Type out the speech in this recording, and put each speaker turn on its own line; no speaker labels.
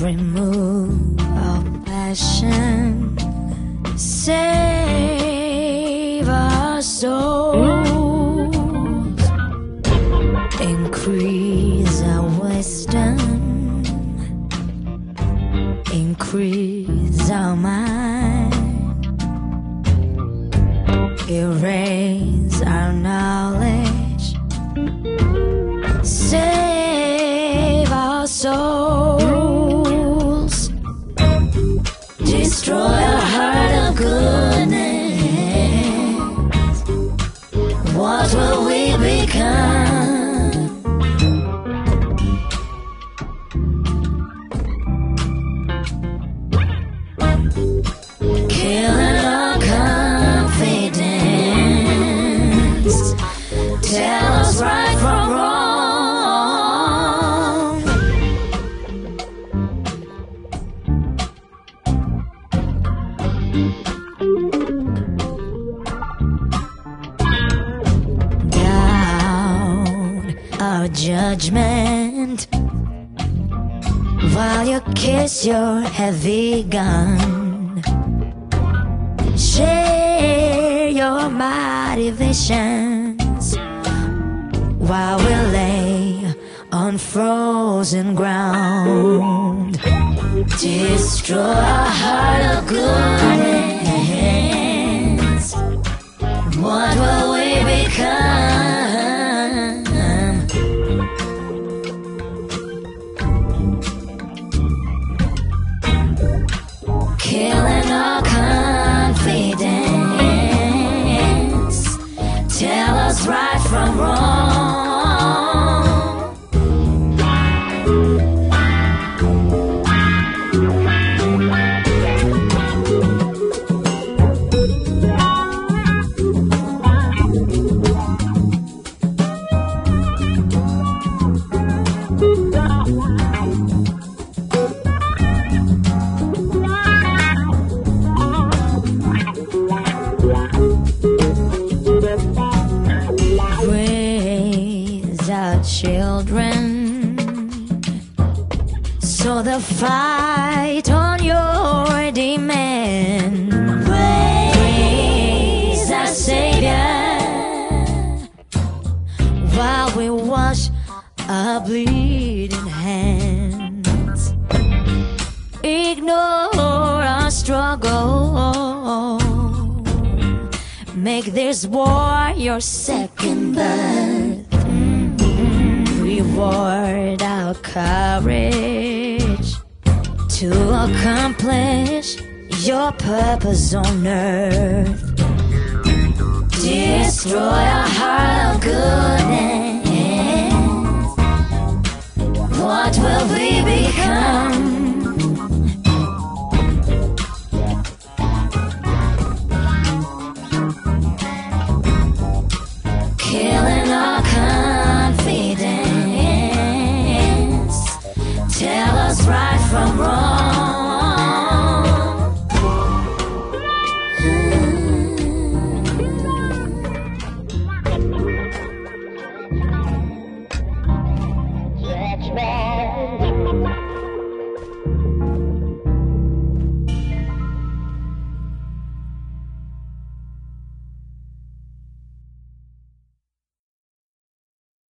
remove our passion, save our souls, increase our wisdom, increase our mind erase our knowledge, become? Judgment while you kiss your heavy gun. Share your motivations while we lay on frozen ground. Destroy our heart of goodness. What will children. So the fight on your demand. Our Savior while we bleeding hands. Ignore our struggle. Make this war your second birth. Reward our courage to accomplish your purpose on earth. Destroy our heart of goodness. What will we become?